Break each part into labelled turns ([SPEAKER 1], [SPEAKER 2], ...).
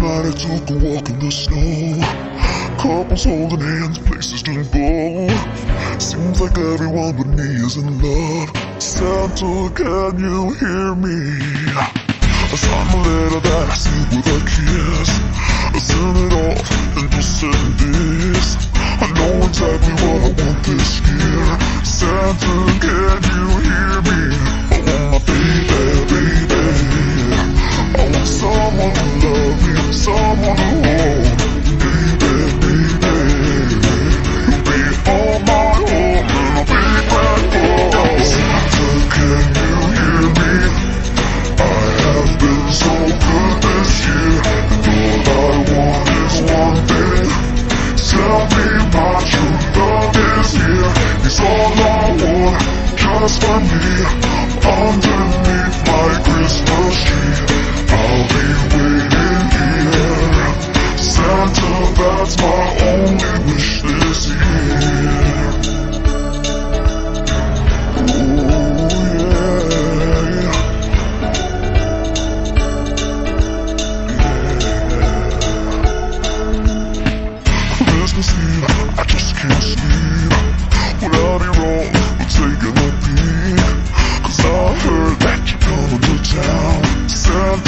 [SPEAKER 1] night I took a walk in the snow. Couples holding hands, places to go. Seems like everyone but me is in love. Santa, can you hear me? I signed my letter that I see with a kiss. I sent it off and just said this. I know exactly what I want this year. Santa, can you I'll be waiting here Santa, that's my only wish this year Ooh, yeah. Yeah. Christmas Eve, I just can't sleep Without you wrong, I'm taking a peek Cause I heard that you're coming to town Girl.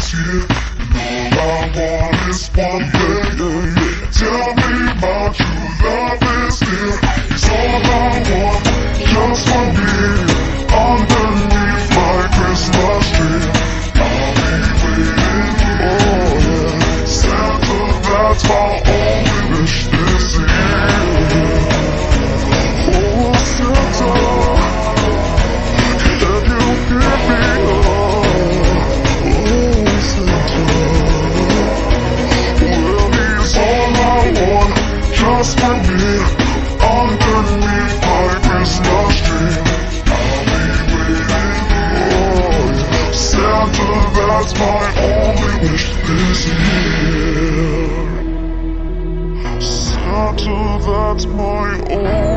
[SPEAKER 1] see Yes, It's my own.